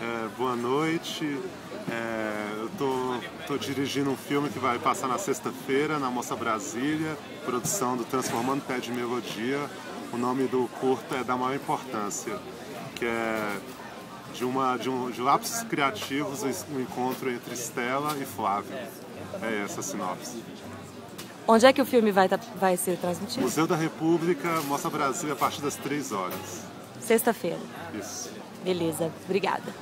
É, boa noite. É, eu tô, tô, dirigindo um filme que vai passar na sexta-feira na Moça Brasília, produção do Transformando Pé de Melodia. O nome do curto é Da Maior Importância, que é de, uma, de, um, de lapsos criativos um encontro entre Estela e Flávio. É essa a sinopse. Onde é que o filme vai, tá, vai ser transmitido? Museu da República, Mostra Brasil, a partir das 3 horas. Sexta-feira. Isso. Beleza, obrigada.